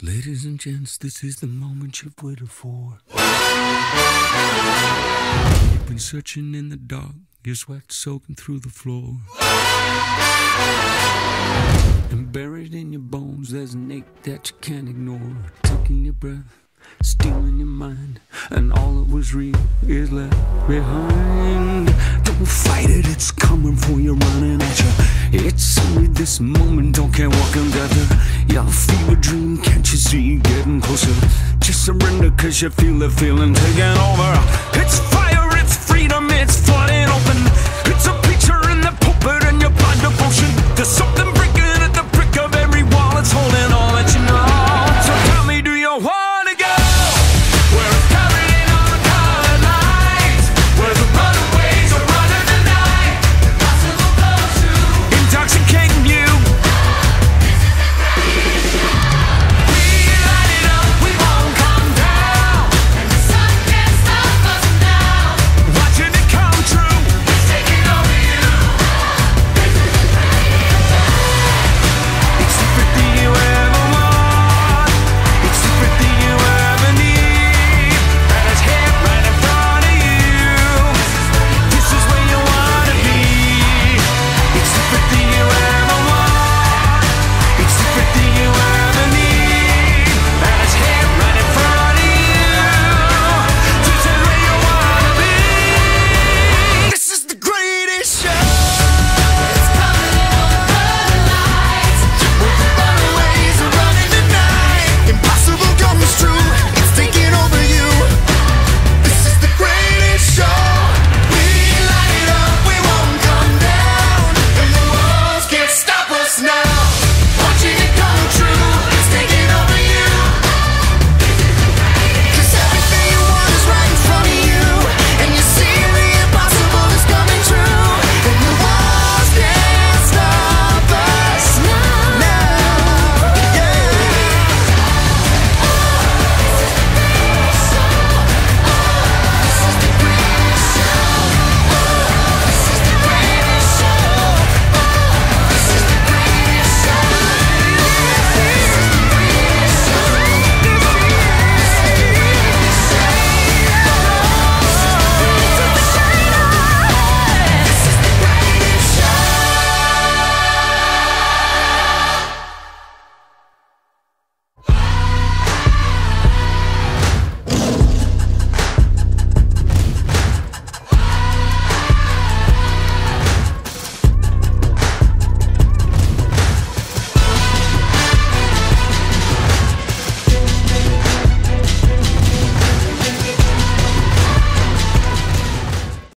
Ladies and gents, this is the moment you've waited for. You've been searching in the dark, your sweat soaking through the floor. And buried in your bones, there's an ache that you can't ignore. Taking your breath, stealing your mind, and all that was real is left behind. Don't fight it, it's coming for you, running at you. It's only this moment, don't care what can gather. Your fever can't you see getting closer? Just surrender, cause you feel the feeling taking over. It's!